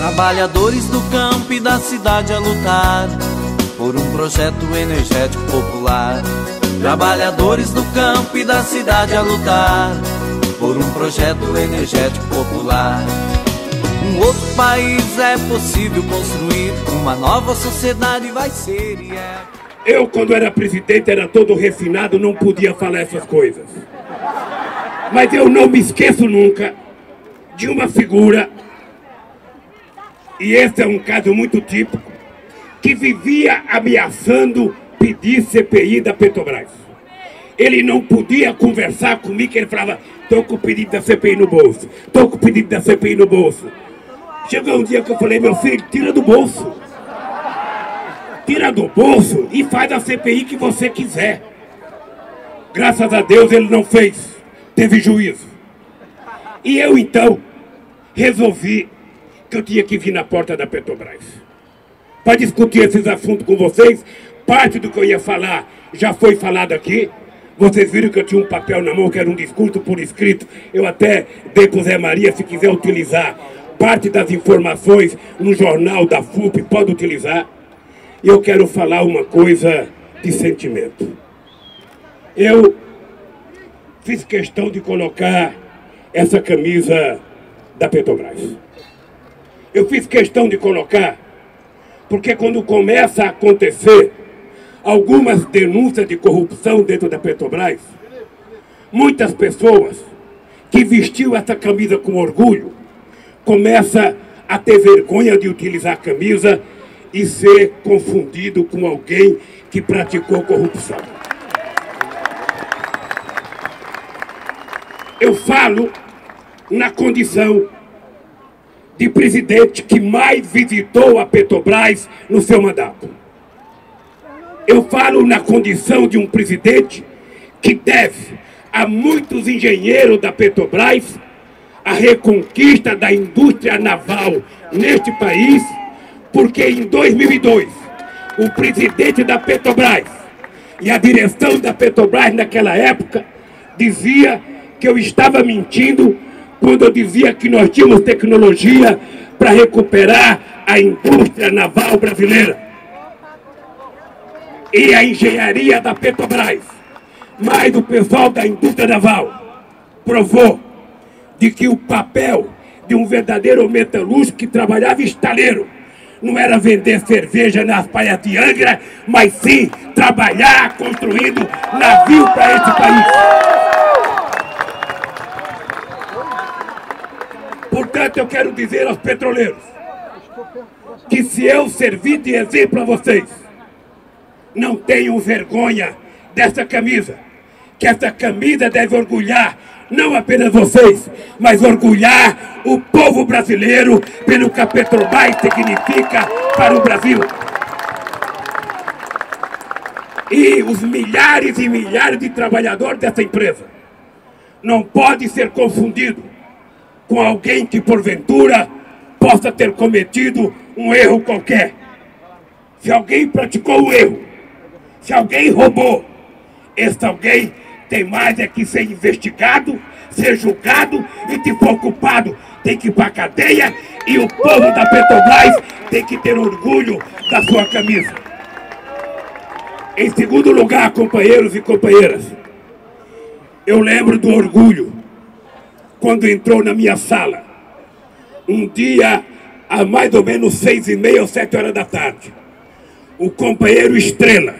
Trabalhadores do campo e da cidade a lutar por um projeto energético popular. Trabalhadores do campo e da cidade a lutar por um projeto energético popular. Um outro país é possível construir, uma nova sociedade vai ser e é. Eu, quando era presidente, era todo refinado, não podia falar essas coisas. Mas eu não me esqueço nunca de uma figura, e esse é um caso muito típico, que vivia ameaçando pedir CPI da Petrobras. Ele não podia conversar comigo, ele falava, estou com o pedido da CPI no bolso, estou com o pedido da CPI no bolso. Chegou um dia que eu falei, meu filho, tira do bolso. Tira do bolso e faz a CPI que você quiser. Graças a Deus ele não fez, teve juízo. E eu então resolvi que eu tinha que vir na porta da Petrobras para discutir esses assuntos com vocês. Parte do que eu ia falar já foi falado aqui. Vocês viram que eu tinha um papel na mão que era um discurso por escrito. Eu até dei para o Zé Maria, se quiser utilizar parte das informações no jornal da FUP, pode utilizar. E eu quero falar uma coisa de sentimento. Eu fiz questão de colocar essa camisa da Petrobras. Eu fiz questão de colocar, porque quando começa a acontecer algumas denúncias de corrupção dentro da Petrobras, muitas pessoas que vestiu essa camisa com orgulho começa a ter vergonha de utilizar a camisa e ser confundido com alguém que praticou corrupção. Eu falo na condição de presidente que mais visitou a Petrobras no seu mandato. Eu falo na condição de um presidente que deve a muitos engenheiros da Petrobras a reconquista da indústria naval neste país, porque em 2002 o presidente da Petrobras e a direção da Petrobras naquela época dizia que eu estava mentindo quando eu dizia que nós tínhamos tecnologia para recuperar a indústria naval brasileira. E a engenharia da Petrobras, mais o pessoal da indústria naval, provou de que o papel de um verdadeiro metalúrgico que trabalhava estaleiro não era vender cerveja nas praias de Angra, mas sim trabalhar construindo navio para esse país. Portanto, eu quero dizer aos petroleiros que se eu servir de exemplo a vocês, não tenham vergonha dessa camisa, que essa camisa deve orgulhar não apenas vocês, mas orgulhar o povo brasileiro pelo que a Petrobras significa para o Brasil. E os milhares e milhares de trabalhadores dessa empresa não pode ser confundido com alguém que porventura possa ter cometido um erro qualquer. Se alguém praticou um erro, se alguém roubou, esse alguém tem mais é que ser investigado, ser julgado e se for culpado tem que ir para cadeia e o povo da Petrobras tem que ter orgulho da sua camisa. Em segundo lugar, companheiros e companheiras, eu lembro do orgulho quando entrou na minha sala, um dia, a mais ou menos seis e meia ou sete horas da tarde, o companheiro Estrela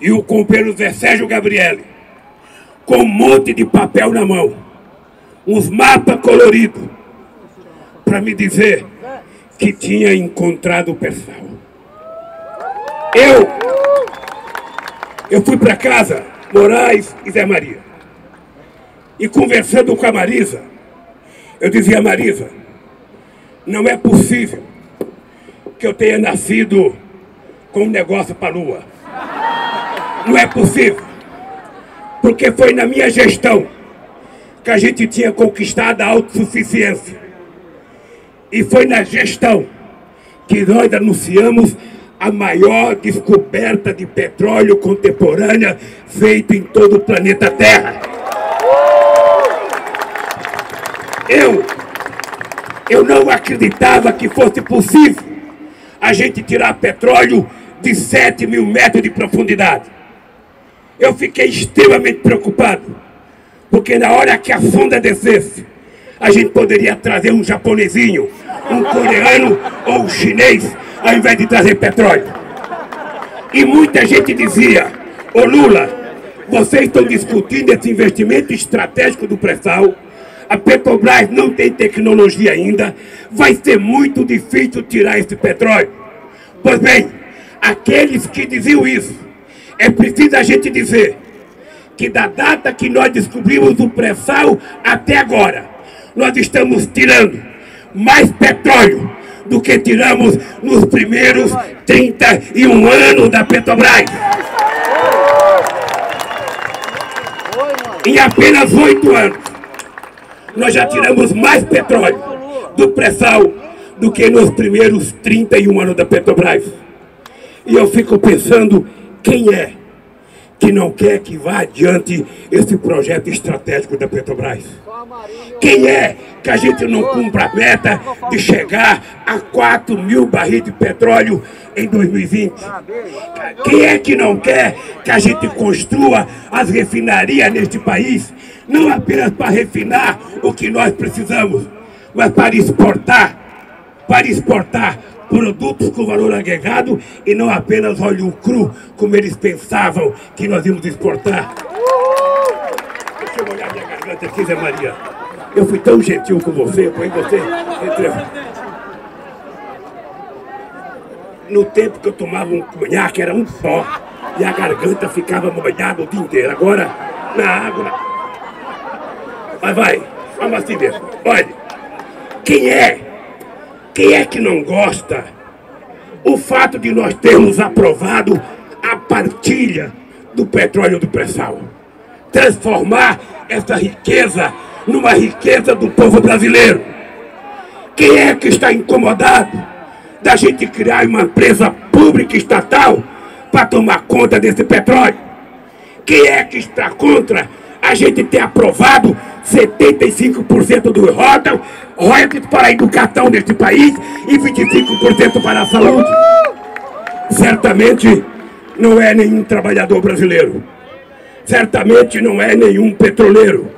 e o companheiro Zé Sérgio Gabriele, com um monte de papel na mão, uns mapas coloridos, para me dizer que tinha encontrado o Persal. Eu, eu fui para casa, Moraes e Zé Maria. E conversando com a Marisa, eu dizia, Marisa, não é possível que eu tenha nascido com um negócio para a lua. Não é possível. Porque foi na minha gestão que a gente tinha conquistado a autossuficiência. E foi na gestão que nós anunciamos a maior descoberta de petróleo contemporânea feita em todo o planeta Terra. Eu, Eu não acreditava que fosse possível a gente tirar petróleo de 7 mil metros de profundidade. Eu fiquei extremamente preocupado, porque na hora que a sonda descesse, a gente poderia trazer um japonesinho, um coreano ou um chinês, ao invés de trazer petróleo. E muita gente dizia, ô Lula, vocês estão discutindo esse investimento estratégico do pré-sal, a Petrobras não tem tecnologia ainda, vai ser muito difícil tirar esse petróleo. Pois bem, aqueles que diziam isso, é preciso a gente dizer que da data que nós descobrimos o pré-sal até agora, nós estamos tirando mais petróleo do que tiramos nos primeiros 31 anos da Petrobras. Em apenas oito anos, nós já tiramos mais petróleo do pré-sal do que nos primeiros 31 anos da Petrobras. E eu fico pensando, quem é que não quer que vá adiante esse projeto estratégico da Petrobras? Quem é que a gente não cumpra a meta de chegar a 4 mil barris de petróleo em 2020? Quem é que não quer que a gente construa as refinarias neste país, não apenas para refinar o que nós precisamos, mas para exportar, para exportar produtos com valor agregado e não apenas óleo cru, como eles pensavam que nós íamos exportar. Deixa eu olhar minha garganta aqui, Zé Maria. Eu fui tão gentil com você, põe você entre... No tempo que eu tomava um conhaque, era um só, e a garganta ficava molhada o dia inteiro. Agora, na água... Vai, vai, vamos assim mesmo. Olha, quem é quem é que não gosta? O fato de nós termos aprovado a partilha do petróleo do pré-sal. Transformar essa riqueza numa riqueza do povo brasileiro. Quem é que está incomodado da gente criar uma empresa pública estatal para tomar conta desse petróleo? Quem é que está contra a gente ter aprovado 75% do royalties, para a educação neste país e 25% para a saúde. Certamente não é nenhum trabalhador brasileiro. Certamente não é nenhum petroleiro.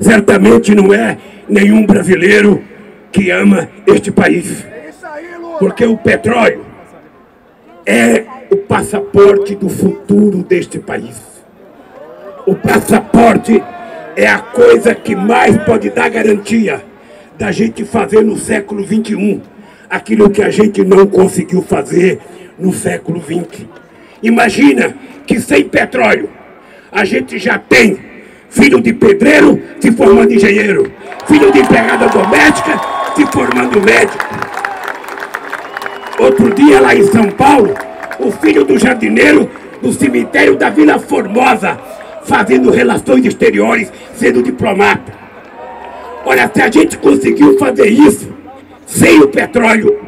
Certamente não é nenhum brasileiro que ama este país. Porque o petróleo é o passaporte do futuro deste país. O passaporte é a coisa que mais pode dar garantia da gente fazer no século 21 aquilo que a gente não conseguiu fazer no século 20. Imagina que sem petróleo a gente já tem filho de pedreiro se formando engenheiro, filho de empregada doméstica se formando médico. Outro dia lá em São Paulo, o filho do jardineiro do cemitério da Vila Formosa fazendo relações exteriores, sendo diplomata. Olha, se a gente conseguiu fazer isso sem o petróleo,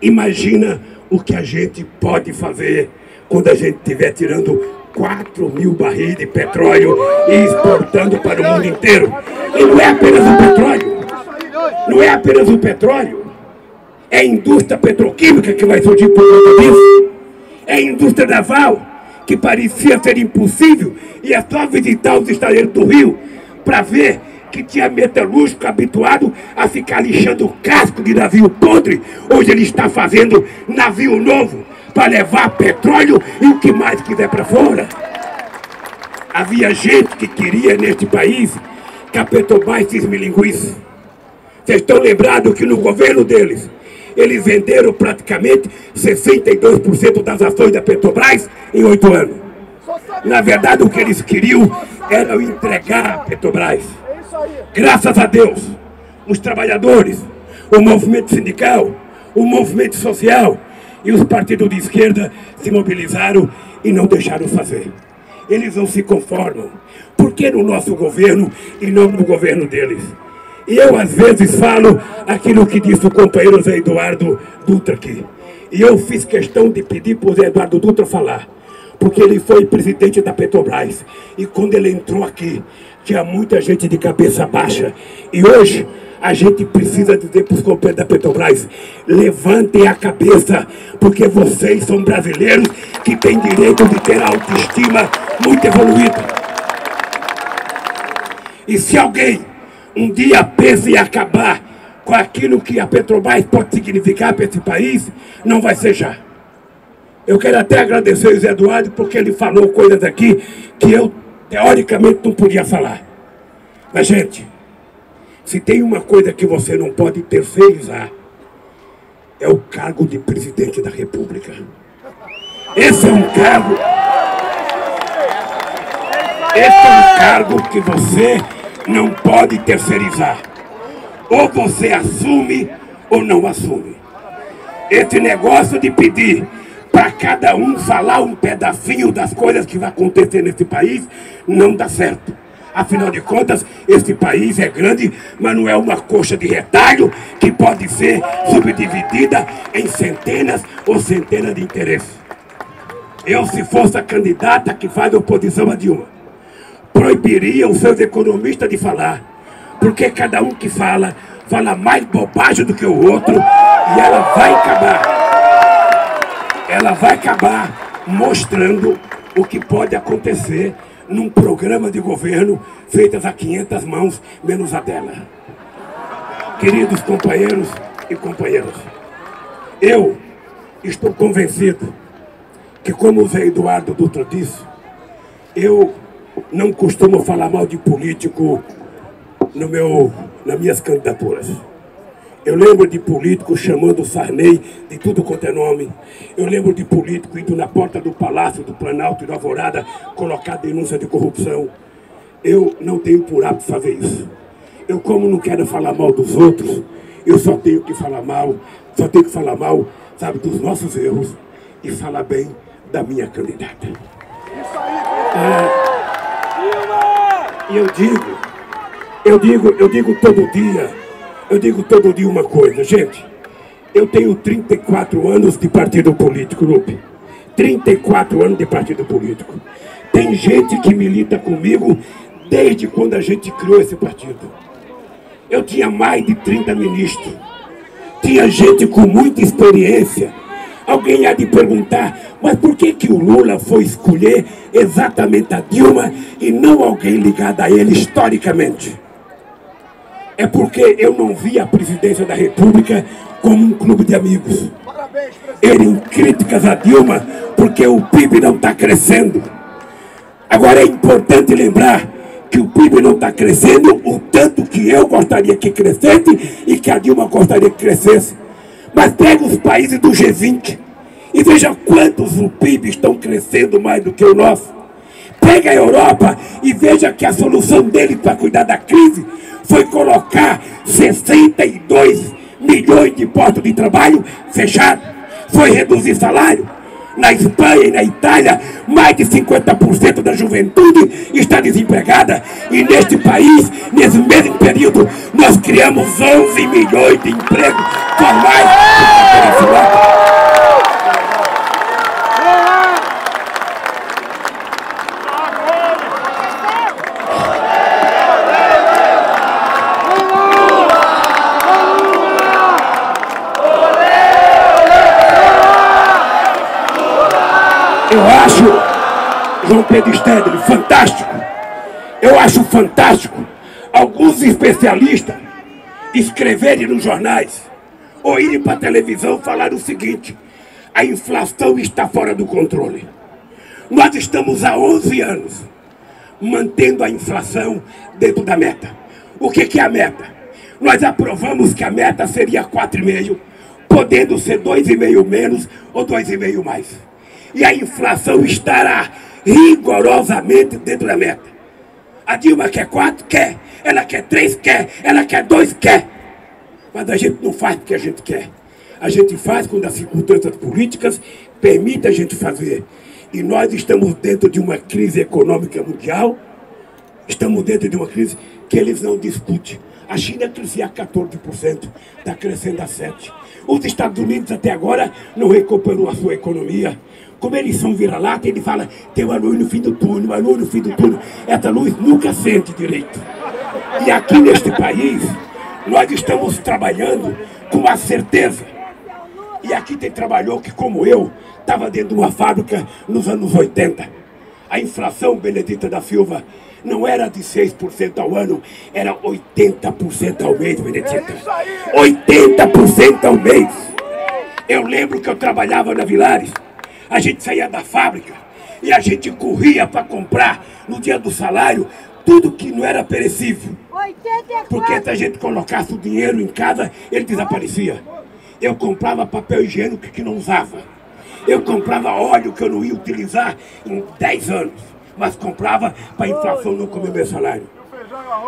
imagina o que a gente pode fazer quando a gente estiver tirando 4 mil barris de petróleo e exportando para o mundo inteiro. E não é apenas o petróleo. Não é apenas o petróleo. É a indústria petroquímica que vai surgir por conta disso. É a indústria naval que parecia ser impossível, e é só visitar os estaleiros do Rio para ver que tinha metalúrgico habituado a ficar lixando o casco de navio podre. Hoje ele está fazendo navio novo para levar petróleo e o que mais quiser para fora. Havia gente que queria neste país que a Petrobras se. Vocês estão lembrados que no governo deles eles venderam praticamente 62% das ações da Petrobras em oito anos. Na verdade, o que eles queriam era entregar a Petrobras. Graças a Deus, os trabalhadores, o movimento sindical, o movimento social e os partidos de esquerda se mobilizaram e não deixaram fazer. Eles não se conformam. Por que no nosso governo e não no governo deles? E eu, às vezes, falo aquilo que disse o companheiro Zé Eduardo Dutra aqui. E eu fiz questão de pedir para o Zé Eduardo Dutra falar. Porque ele foi presidente da Petrobras. E quando ele entrou aqui, tinha muita gente de cabeça baixa. E hoje, a gente precisa dizer para os companheiros da Petrobras: levantem a cabeça, porque vocês são brasileiros que têm direito de ter autoestima muito evoluída. E se alguém um dia pensa em acabar com aquilo que a Petrobras pode significar para esse país, não vai ser já. Eu quero até agradecer o Zé Eduardo, porque ele falou coisas aqui que eu, teoricamente, não podia falar. Mas, gente, se tem uma coisa que você não pode terceirizar, é o cargo de presidente da República. Esse é um cargo. Esse é um cargo que você não pode terceirizar. Ou você assume ou não assume. Esse negócio de pedir para cada um falar um pedacinho das coisas que vai acontecer nesse país não dá certo. Afinal de contas, este país é grande, mas não é uma coxa de retalho que pode ser subdividida em centenas ou centenas de interesses. Eu, se fosse a candidata que faz oposição a Dilma, proibiria os seus economistas de falar, porque cada um que fala, fala mais bobagem do que o outro, e ela vai acabar. Ela vai acabar mostrando o que pode acontecer num programa de governo feitas a 500 mãos, menos a dela. Queridos companheiros e companheiras, eu estou convencido que, como o Zé Eduardo Dutra disse, eu não costumo falar mal de político no meu, nas minhas candidaturas. Eu lembro de político chamando Sarney de tudo quanto é nome. Eu lembro de político indo na porta do Palácio do Planalto e do Alvorada colocar denúncia de corrupção. Eu não tenho por hábito fazer isso. Eu, como não quero falar mal dos outros, eu só tenho que falar mal, só tenho que falar mal, sabe, dos nossos erros e falar bem da minha candidata. É, e eu digo, eu digo, eu digo todo dia eu digo todo dia uma coisa, gente. Eu tenho 34 anos de partido político, Lupe. 34 anos de partido político. Tem gente que milita comigo desde quando a gente criou esse partido. Eu tinha mais de 30 ministros. Tinha gente com muita experiência. Alguém há de perguntar, mas por que, que o Lula foi escolher exatamente a Dilma e não alguém ligado a ele historicamente? é porque eu não vi a presidência da República como um clube de amigos. Ele críticas a Dilma porque o PIB não está crescendo. Agora é importante lembrar que o PIB não está crescendo o tanto que eu gostaria que crescesse e que a Dilma gostaria que crescesse. Mas pega os países do G20 e veja quantos o PIB estão crescendo mais do que o nosso. Pega a Europa e veja que a solução dele para cuidar da crise foi colocar 62 milhões de postos de trabalho fechados, foi reduzir salário. Na Espanha e na Itália, mais de 50% da juventude está desempregada. E neste país, nesse mesmo período, nós criamos 11 milhões de empregos formais. Eu acho João Pedro Stedley fantástico. Eu acho fantástico alguns especialistas escreverem nos jornais ou irem para a televisão falar o seguinte: a inflação está fora do controle. Nós estamos há 11 anos mantendo a inflação dentro da meta. O que, que é a meta? Nós aprovamos que a meta seria 4,5, podendo ser 2,5 menos ou 2,5 mais e a inflação estará rigorosamente dentro da meta. A Dilma quer quatro? Quer. Ela quer três? Quer. Ela quer dois? Quer. Mas a gente não faz porque a gente quer. A gente faz quando as circunstâncias políticas permitem a gente fazer. E nós estamos dentro de uma crise econômica mundial, estamos dentro de uma crise que eles não discutem. A China crescia a 14%, está crescendo a 7%. Os Estados Unidos até agora não recuperou a sua economia. Como eles são vira-lata, ele fala, tem uma luz no fim do túnel, uma luz no fim do túnel. Essa luz nunca sente direito. E aqui neste país, Nós estamos trabalhando com a certeza. E aqui tem trabalhador que, como eu, estava dentro de uma fábrica nos anos 80. A inflação, Benedita da Silva, não era de 6% ao ano, era 80% ao mês, Benedita. 80% ao mês. Eu lembro que eu trabalhava na Vilares, a gente saía da fábrica e a gente corria para comprar no dia do salário tudo que não era perecível. Porque se a gente colocasse o dinheiro em casa, ele desaparecia. Eu comprava papel higiênico que não usava. Eu comprava óleo que eu não ia utilizar em 10 anos. Mas comprava para a inflação não comer meu salário.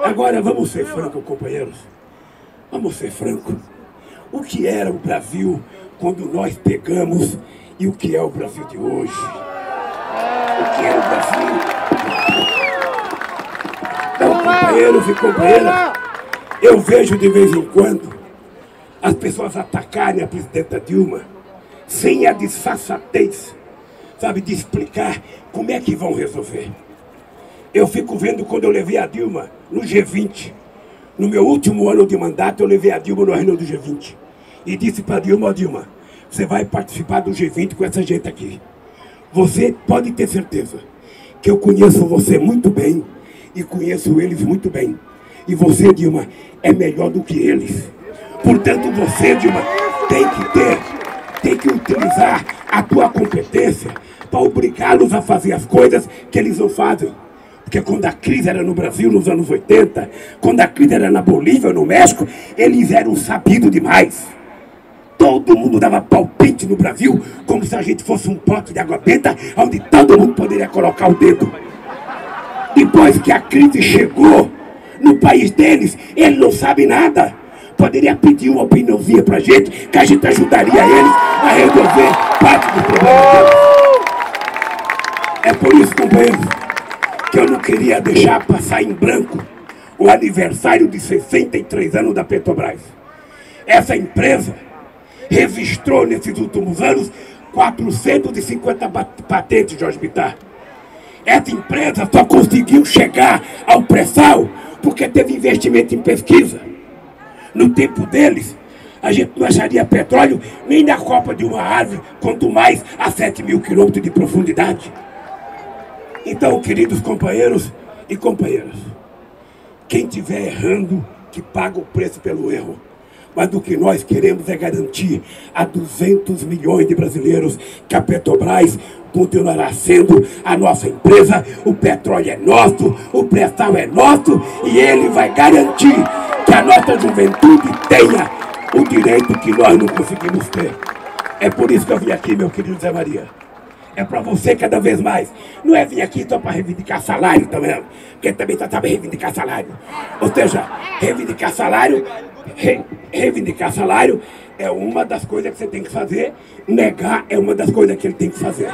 Agora, vamos ser francos, companheiros. Vamos ser francos. O que era o Brasil quando nós pegamos e o que é o Brasil de hoje? O que era o Brasil? Então, companheiros e companheiras, eu vejo de vez em quando as pessoas atacarem a presidenta Dilma sem a disfarçatez, sabe, de explicar como é que vão resolver. Eu fico vendo quando eu levei a Dilma no G20. No meu último ano de mandato, eu levei a Dilma no reino do G20. E disse para Dilma, Dilma, você vai participar do G20 com essa gente aqui. Você pode ter certeza que eu conheço você muito bem e conheço eles muito bem. E você, Dilma, é melhor do que eles. Portanto, você, Dilma, tem que ter, tem que utilizar a tua competência para obrigá-los a fazer as coisas que eles não fazem. Porque quando a crise era no Brasil, nos anos 80, quando a crise era na Bolívia, no México, eles eram sabidos demais. Todo mundo dava palpite no Brasil, como se a gente fosse um pote de água benta, onde todo mundo poderia colocar o dedo. Depois que a crise chegou no país deles, ele não sabe nada. Poderia pedir uma opiniãozinha pra gente, que a gente ajudaria eles a resolver parte do problema deles. É por isso, companheiros, que eu não queria deixar passar em branco o aniversário de 63 anos da Petrobras. Essa empresa registrou nesses últimos anos 450 patentes, Jorge Bittar. Essa empresa só conseguiu chegar ao pré-sal porque teve investimento em pesquisa. No tempo deles, a gente não acharia petróleo nem na copa de uma árvore, quanto mais a 7 mil quilômetros de profundidade. Então, queridos companheiros e companheiras, quem estiver errando, que paga o preço pelo erro. Mas o que nós queremos é garantir a 200 milhões de brasileiros que a Petrobras continuará sendo a nossa empresa, o petróleo é nosso, o pré-sal é nosso e ele vai garantir que a nossa juventude tenha o direito que nós não conseguimos ter. É por isso que eu vim aqui, meu querido Zé Maria. É para você cada vez mais. Não é vir aqui só para reivindicar salário, tá vendo? Porque também só sabe reivindicar salário. Ou seja, reivindicar salário, re, reivindicar salário é uma das coisas que você tem que fazer, negar é uma das coisas que ele tem que fazer.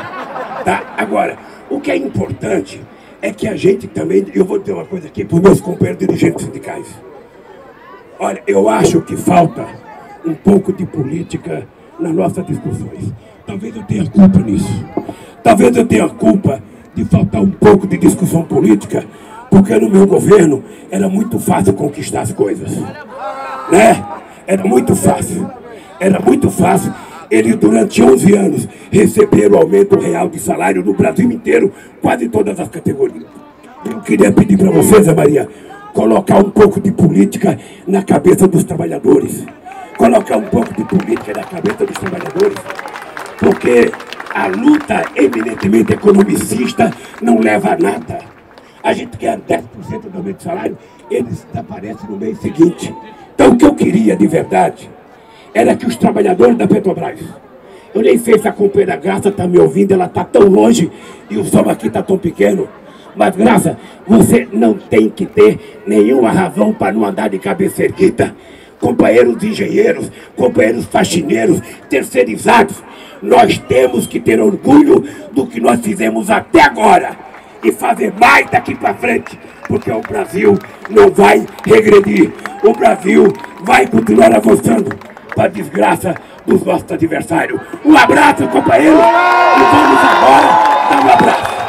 Tá? Agora, o que é importante é que a gente também, eu vou dizer uma coisa aqui para os meus companheiros dirigentes sindicais. Olha, eu acho que falta um pouco de política nas nossas discussões. Talvez eu tenha culpa nisso. Talvez eu tenha culpa de faltar um pouco de discussão política, porque no meu governo era muito fácil conquistar as coisas. Né? Era muito fácil. Era muito fácil. Eles, durante 11 anos, receberam aumento real de salário no Brasil inteiro, quase todas as categorias. Eu queria pedir para vocês, Maria, colocar um pouco de política na cabeça dos trabalhadores. Colocar um pouco de política na cabeça dos trabalhadores. Porque a luta eminentemente economicista não leva a nada. A gente quer 10% do aumento de salário, eles desaparecem no mês seguinte. Então o que eu queria de verdade era que os trabalhadores da Petrobras, eu nem sei se a companheira Graça está me ouvindo, ela está tão longe e o som aqui está tão pequeno. Mas, Graça, você não tem que ter nenhuma razão para não andar de cabeça erguida. Companheiros engenheiros, companheiros faxineiros, terceirizados, nós temos que ter orgulho do que nós fizemos até agora e fazer mais daqui para frente, porque o Brasil não vai regredir. O Brasil vai continuar avançando para a desgraça dos nossos adversários. Um abraço, companheiro, e vamos agora dar um abraço.